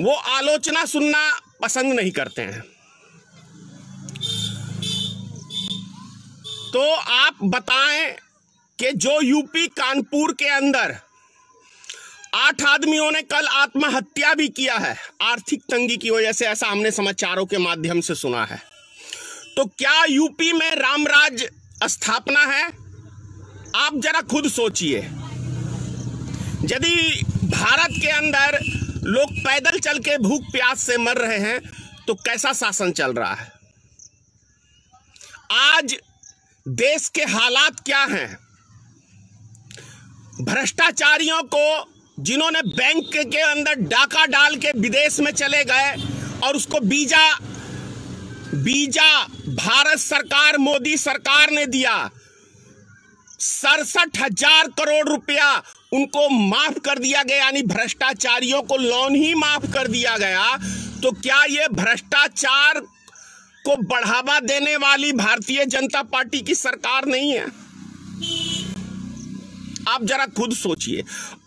वो आलोचना सुनना पसंद नहीं करते हैं। तो आप बताएँ कि जो यूपी कानपुर के अंदर आठ आदमियों ने कल आत्महत्या भी किया है, आर्थिक तंगी की वजह से, ऐसा हमने समाचारों के माध्यम से सुना है। तो क्या यूपी में रामराज स्थापना है? आप जरा खुद सोचिए। यदि भारत के अंदर लोग पैदल चल के भूख प्यास से मर रहे हैं तो कैसा शासन चल रहा है? आज देश के हालात क्या हैं? भ्रष्टाचारियों को, जिन्होंने बैंक के अंदर डाका डाल के विदेश में चले गए और उसको बीजा बीजा भारत सरकार, मोदी सरकार ने दिया, सड़सठ हज़ार करोड़ रुपया उनको माफ़ कर दिया गया, यानी भ्रष्टाचारियों को लोन ही माफ़ कर दिया गया तो क्या ये भ्रष्टाचार को बढ़ावा देने वाली भारतीय जनता पार्टी की सरकार नहीं है? आप जरा खुद सोचिए।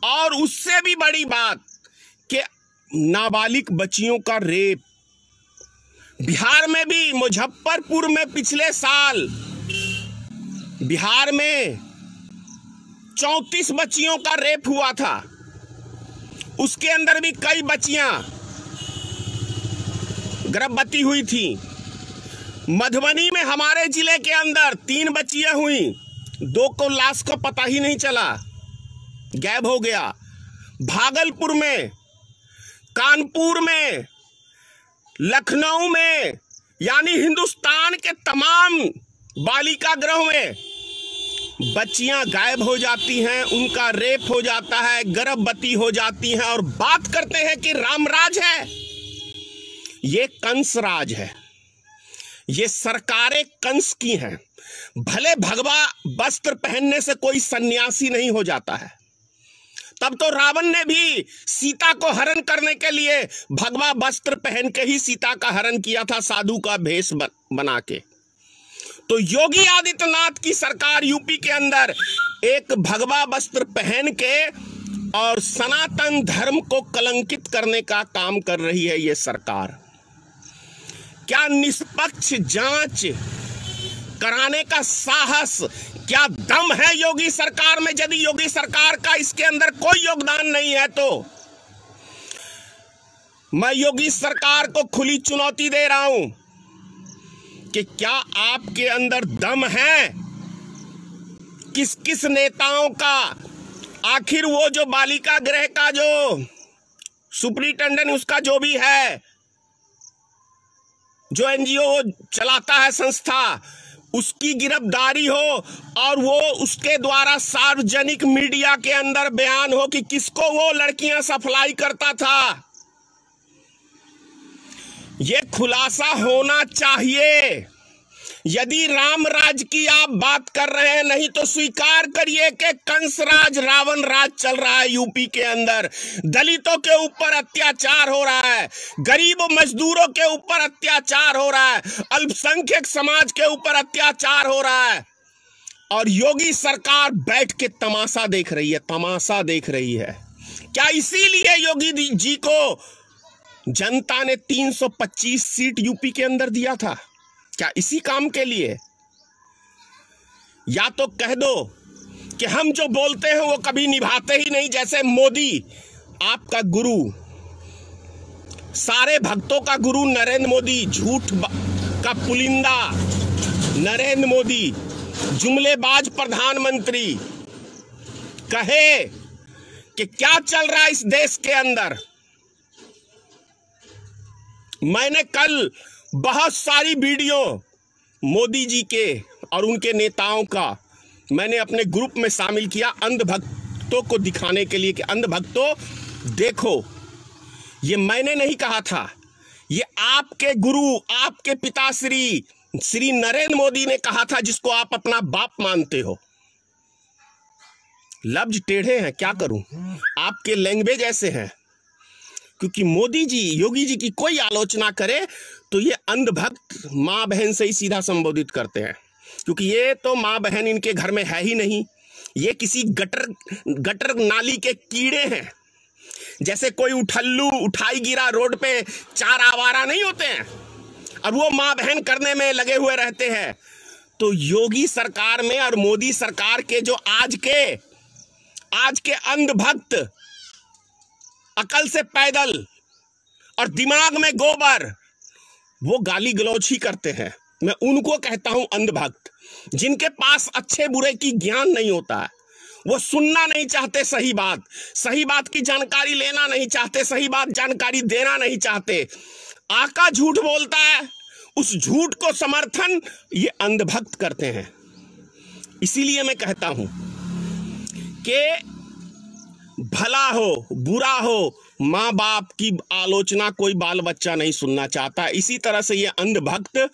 और उससे भी बड़ी बात कि नाबालिग बच्चियों का रेप, बिहार में भी मुजफ्फरपुर में पिछले साल, बिहार में चौंतीस बच्चियों का रेप हुआ था। उसके अंदर भी कई बच्चियाँ गर्भवती हुई थी। मधुबनी में हमारे ज़िले के अंदर तीन बच्चियाँ हुई। दो को लाश का पता ही नहीं चला। गायब हो गया। भागलपुर में, कानपुर में, लखनऊ में, यानी हिंदुस्तान के तमाम बालिका गृह में बच्चियाँ गायब हो जाती हैं, उनका रेप हो जाता है, गर्भवती हो जाती हैं और बात करते हैं कि रामराज है। ये कंस राज है। ये सरकारें कंस की हैं। भले भगवा वस्त्र पहनने से कोई सन्यासी नहीं हो जाता है। तब तो रावण ने भी सीता को हरण करने के लिए भगवा वस्त्र पहन के ही सीता का हरण किया था, साधु का भेष बना के। तो योगी आदित्यनाथ की सरकार यूपी के अंदर एक भगवा वस्त्र पहन के और सनातन धर्म को कलंकित करने का काम कर रही है ये सरकार। क्या निष्पक्ष जाँच कराने का साहस, क्या दम है योगी सरकार में? यदि योगी सरकार का इसके अंदर कोई योगदान नहीं है तो मैं योगी सरकार को खुली चुनौती दे रहा हूँ। कि क्या आपके अंदर दम है? किस किस नेताओं का? आखिर वो जो बालिका गृह का जो सुप्रिंटेंडेंट, उसका जो भी है, जो एनजीओ चलाता है संस्था, उसकी गिरफ्तारी हो और वो उसके द्वारा सार्वजनिक मीडिया के अंदर बयान हो कि किसको वो लड़कियाँ सप्लाई करता था। ये खुलासा होना चाहिए। यदि राम राज की आप बात कर रहे हैं, नहीं तो स्वीकार करिए कि कंस राज रावण राज चल रहा है यूपी के अंदर। दलितों के ऊपर अत्याचार हो रहा है। गरीब मजदूरों के ऊपर अत्याचार हो रहा है। अल्पसंख्यक समाज के ऊपर अत्याचार हो रहा है। और योगी सरकार बैठ के तमाशा देख रही है, तमाशा देख रही है। क्या इसीलिए योगी जी को जनता ने 325 सीट यूपी के अंदर दिया था। क्या इसी काम के लिए? या तो कह दो कि हम जो बोलते हैं वो कभी निभाते ही नहीं, जैसे मोदी, आपका गुरु, सारे भक्तों का गुरु नरेंद्र मोदी, झूठ का पुलिंदा, नरेंद्र मोदी, जुमलेबाज प्रधानमंत्री, कहे कि क्या चल रहा है इस देश के अंदर? मैंने कल बहुत सारी वीडियो मोदी जी के और उनके नेताओं का मैंने अपने ग्रुप में शामिल किया अंधभक्तों को दिखाने के लिए कि अंधभक्तों, देखो, ये मैंने नहीं कहा था। ये आपके गुरु, आपके पिताश्री, श्री नरेंद्र मोदी ने कहा था जिसको आप अपना बाप मानते हो। लफ्ज टेढ़े हैं, क्या करूँ? आपके लैंग्वेज ऐसे हैं। क्योंकि मोदी जी, योगी जी की कोई आलोचना करे तो ये अंधभक्त माँ बहन से ही सीधा संबोधित करते हैं। क्योंकि ये तो माँ बहन इनके घर में है ही नहीं। ये किसी गटर गटर नाली के कीड़े हैं। जैसे कोई उठल्लू उठाई गिरा रोड पे चार आवारा नहीं होते हैं। और वो माँ बहन करने में लगे हुए रहते हैं। तो योगी सरकार में और मोदी सरकार के जो आज के आज के अंधभक्त अकल से पैदल और दिमाग में गोबर, वो गाली गलौज ही करते हैं। मैं उनको कहता हूँ, अंधभक्त, जिनके पास अच्छे बुरे की ज्ञान नहीं होता। है वो सुनना नहीं चाहते सही बात सही बात की जानकारी लेना नहीं चाहते, सही बात जानकारी देना नहीं चाहते। आका झूठ बोलता है, उस झूठ को समर्थन ये अंधभक्त करते हैं। इसीलिए मैं कहता हूँ कि भला हो, बुरा हो माँ बाप की आलोचना कोई बाल बच्चा नहीं सुनना चाहता। इसी तरह से ये अंधभक्त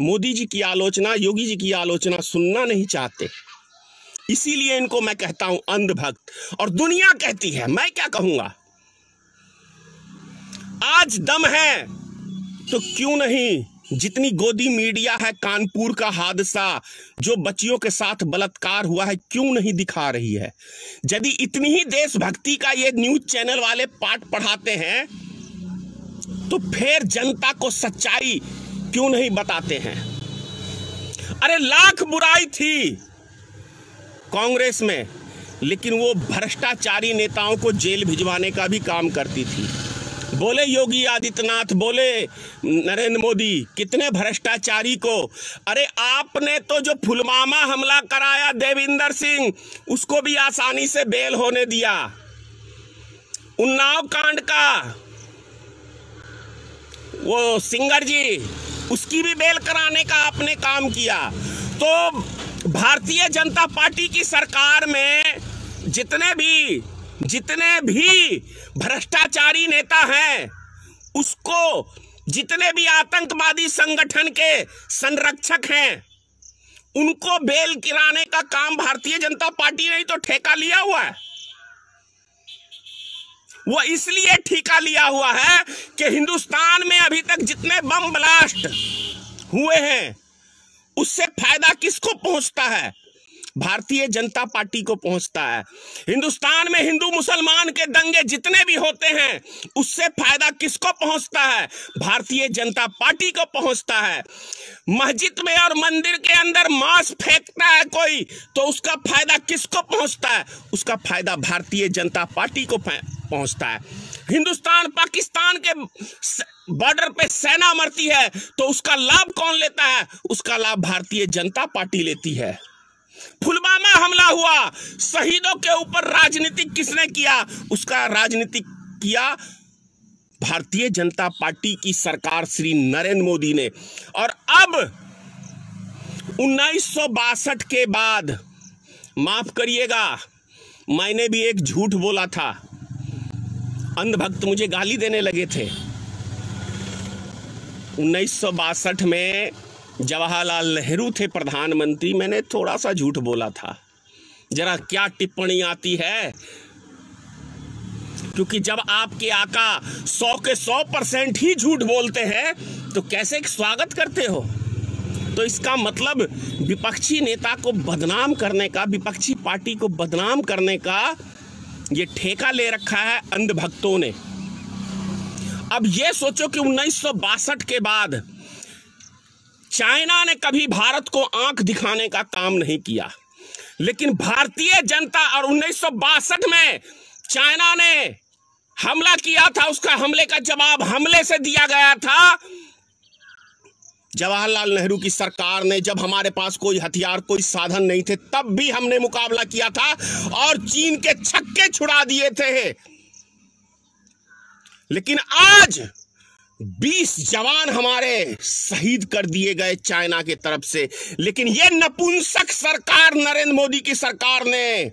मोदी जी की आलोचना, योगी जी की आलोचना सुनना नहीं चाहते। इसीलिए इनको मैं कहता हूँ अंधभक्त। और दुनिया कहती है, मैं क्या कहूँगा? आज दम है तो क्यों नहीं? जितनी गोदी मीडिया है कानपुर का हादसा, जो बच्चियों के साथ बलात्कार हुआ है, क्यों नहीं दिखा रही है? यदि इतनी ही देशभक्ति का ये न्यूज़ चैनल वाले पाठ पढ़ाते हैं तो फिर जनता को सच्चाई क्यों नहीं बताते हैं? अरे, लाख बुराई थी कांग्रेस में, लेकिन वो भ्रष्टाचारी नेताओं को जेल भिजवाने का भी काम करती थी। बोले योगी आदित्यनाथ, बोले नरेंद्र मोदी, कितने भ्रष्टाचारी को। अरे आपने तो जो पुलवामा हमला कराया देविंदर सिंह, उसको भी आसानी से बेल होने दिया। उन्नाव कांड का, वो सिंगर जी, उसकी भी बेल कराने का आपने काम किया। तो भारतीय जनता पार्टी की सरकार में जितने भी जितने भी भ्रष्टाचारी नेता हैं, उसको जितने भी आतंकवादी संगठन के संरक्षक हैं, उनको बेल गिराने का काम भारतीय जनता पार्टी ने ही तो ठेका लिया हुआ है। वो इसलिए ठेका लिया हुआ है कि हिंदुस्तान में अभी तक जितने बम ब्लास्ट हुए हैं, उससे फ़ायदा किसको पहुँचता है? भारतीय जनता पार्टी को पहुँचता है। हिंदुस्तान में हिंदू मुसलमान के दंगे जितने भी होते हैं, उससे फ़ायदा किसको पहुँचता है? भारतीय जनता पार्टी को पहुँचता है। मस्जिद में और मंदिर के अंदर मांस फेंकता है कोई तो उसका फ़ायदा किसको पहुँचता है? उसका फ़ायदा भारतीय जनता पार्टी को पहुँचता है। हिंदुस्तान, पाकिस्तान के बॉर्डर पे सेना मरती है तो उसका लाभ कौन लेता है? उसका लाभ भारतीय जनता पार्टी लेती है। पुलवामा हमला हुआ। शहीदों के ऊपर राजनीतिक किसने किया? उसका राजनीतिक किया भारतीय जनता पार्टी की सरकार श्री नरेंद्र मोदी ने। और अब उन्नीस सौ बासठ के बाद, माफ़ करिएगा, मैंने भी एक झूठ बोला था। अंधभक्त मुझे गाली देने लगे थे। उन्नीस सौ बासठ में जवाहरलाल नेहरू थे प्रधानमंत्री, मैंने थोड़ा सा झूठ बोला था। जरा क्या टिप्पणी आती है? क्योंकि जब आपके आका सौ के सौ परसेंट ही झूठ बोलते हैं तो कैसे स्वागत करते हो? तो इसका मतलब विपक्षी नेता को बदनाम करने का, विपक्षी पार्टी को बदनाम करने का ये ठेका ले रखा है अंधभक्तों ने। अब ये सोचो कि उन्नीस सौ बासठ के बाद चाइना ने कभी भारत को आँख दिखाने का काम नहीं किया। लेकिन भारतीय जनता और उन्नीस सौ बासठ में चाइना ने हमला किया था, उसका हमले का जवाब हमले से दिया गया था। जवाहरलाल नेहरू की सरकार ने, जब हमारे पास कोई हथियार, कोई साधन नहीं थे, तब भी हमने मुकाबला किया था और चीन के छक्के छुड़ा दिए थे। लेकिन आज बीस जवान हमारे शहीद कर दिए गए चाइना की तरफ़ से। लेकिन यह नपुंसक सरकार, नरेंद्र मोदी की सरकार ने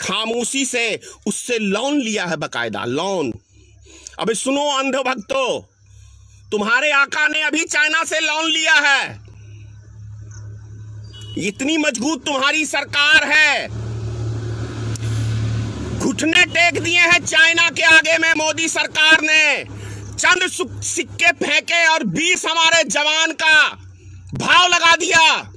खामोशी से उससे लोन लिया है बकायदा लोन अभी सुनो अंध भक्तो तुम्हारे आका ने अभी चाइना से लोन लिया है। इतनी मज़बूत तुम्हारी सरकार है। घुटने टेक दिए हैं चाइना के आगे में मोदी सरकार ने। चंद सिक्के फेंके और बीस हमारे जवान का भाव लगा दिया।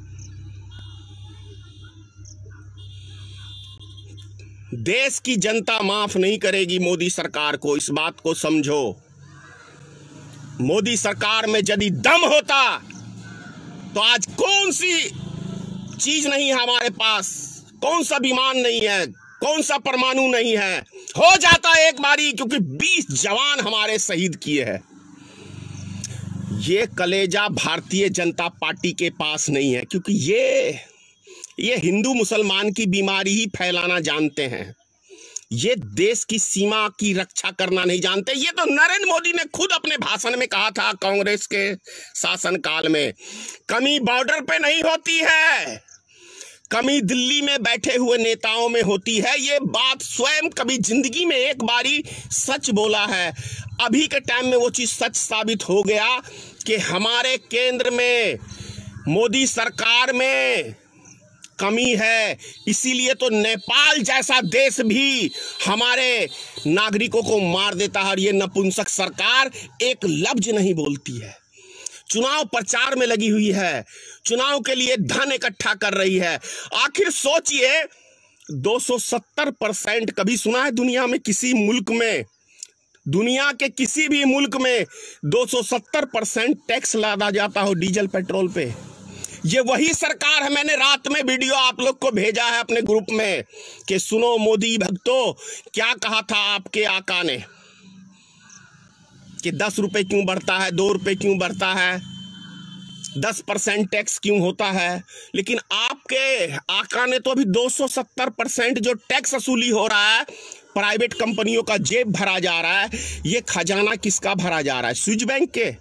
देश की जनता माफ़ नहीं करेगी मोदी सरकार को, इस बात को समझो। मोदी सरकार में यदि दम होता तो आज कौन सी चीज़ नहीं है हमारे पास? कौन सा विमान नहीं है? कौन सा परमाणु नहीं है? हो जाता एक बारी, क्योंकि 20 जवान हमारे शहीद किए हैं। ये कलेजा भारतीय जनता पार्टी के पास नहीं है, क्योंकि ये ये हिंदू मुसलमान की बीमारी ही फैलाना जानते हैं। ये देश की सीमा की रक्षा करना नहीं जानते। ये तो नरेंद्र मोदी ने खुद अपने भाषण में कहा था कांग्रेस के शासनकाल में। कमी बॉर्डर पे नहीं होती है। कमी दिल्ली में बैठे हुए नेताओं में होती है। ये बात स्वयं कभी ज़िंदगी में एक बारी सच बोला है। अभी के टाइम में वो चीज़ सच साबित हो गया कि हमारे केंद्र में, मोदी सरकार में कमी है। इसीलिए तो नेपाल जैसा देश भी हमारे नागरिकों को मार देता है और ये नपुंसक सरकार एक लफ्ज नहीं बोलती है। चुनाव प्रचार में लगी हुई है। चुनाव के लिए धन इकट्ठा कर रही है। आखिर सोचिए 270 परसेंट कभी सुना है दुनिया में किसी मुल्क में? दुनिया के किसी भी मुल्क में 270 परसेंट टैक्स लादा जाता हो डीजल, पेट्रोल पे। ये वही सरकार है, मैंने रात में वीडियो आप लोग को भेजा है अपने ग्रुप में कि सुनो मोदी भक्तों, क्या कहा था आपके आका ने? कि दस रुपए क्यों बढ़ता है, दो रुपए क्यों बढ़ता है? दस परसेंट टैक्स क्यों होता है? लेकिन आपके आका ने तो अभी 270 परसेंट जो टैक्स वसूली हो रहा है, प्राइवेट कंपनियों का जेब भरा जा रहा है। ये खजाना किसका भरा जा रहा है? स्विच बैंक के।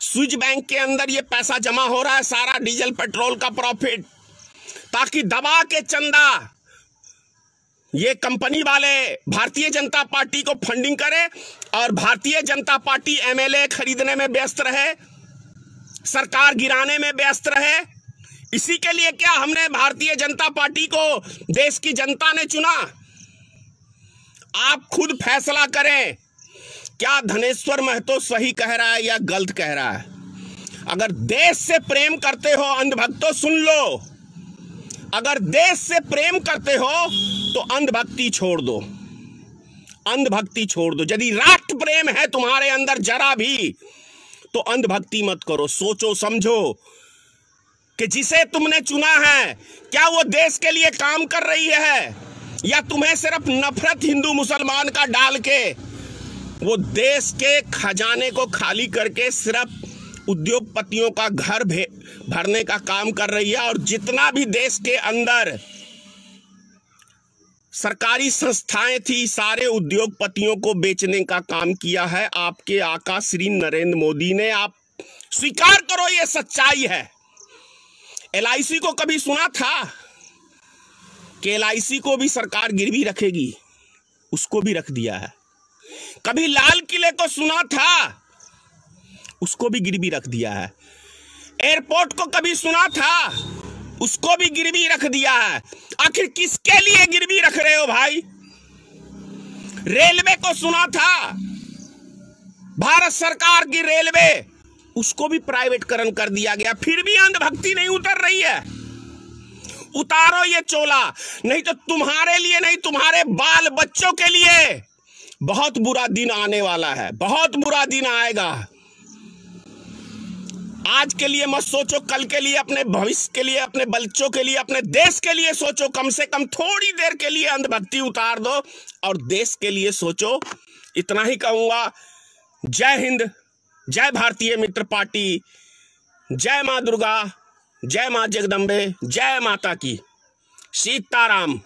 स्विच बैंक के अंदर ये पैसा जमा हो रहा है, सारा डीजल, पेट्रोल का प्रॉफिट। ताकि दबा के चंदा ये कंपनी वाले भारतीय जनता पार्टी को फंडिंग करे और भारतीय जनता पार्टी एमएलए खरीदने में व्यस्त रहे। सरकार गिराने में व्यस्त रहे। इसी के लिए क्या हमने भारतीय जनता पार्टी को देश की जनता ने चुना? आप खुद फैसला करें। क्या धनेश्वर महतो सही कह रहा है या गलत कह रहा है? अगर देश से प्रेम करते हो, अंधभक्तों सुन लो। अगर देश से प्रेम करते हो तो अंधभक्ति छोड़ दो। अंधभक्ति छोड़ दो। यदि राष्ट्र प्रेम है तुम्हारे अंदर, जरा भी तो अंधभक्ति मत करो, सोचो, समझो कि जिसे तुमने चुना है, क्या वो देश के लिए काम कर रही है? या तुम्हें सिर्फ़ नफरत हिंदू मुसलमान का डाल के वो देश के खजाने को खाली करके सिर्फ़ उद्योगपतियों का घर भरने का काम कर रही है? और जितना भी देश के अंदर सरकारी संस्थाएँ थी, सारे उद्योगपतियों को बेचने का काम किया है। आपके आका श्री नरेंद्र मोदी ने, आप स्वीकार करो ये सच्चाई है। एलआईसी को कभी सुना था कि एल को भी सरकार गिरवी रखेगी? उसको भी रख दिया है। कभी लाल किले को सुना था, उसको भी गिरवी रख दिया है। एयरपोर्ट को कभी सुना था उसको भी गिरवी रख दिया है। आखिर किसके लिए गिरवी रख रहे हो भाई? रेलवे को सुना था। भारत सरकार की रेलवे, उसको भी प्राइवेटकरण कर दिया गया। फिर भी अंधभक्ति नहीं उतर रही है। उतारो ये चोला, नहीं तो तुम्हारे लिए नहीं, तुम्हारे बाल बच्चों के लिए। बहुत बुरा दिन आने वाला है, बहुत बुरा दिन आएगा। आज के लिए मत सोचो, कल के लिए अपने भविष्य के लिए, अपने बच्चों के लिए, अपने देश के लिए सोचो। कम से कम थोड़ी देर के लिए अंधभक्ति उतार दो और देश के लिए सोचो। इतना ही कहूँगा। जय हिंद, जय भारतीय मित्र पार्टी, जय माँ दुर्गा, जय माँ जगदम्बे, जय माता की। सीताराम।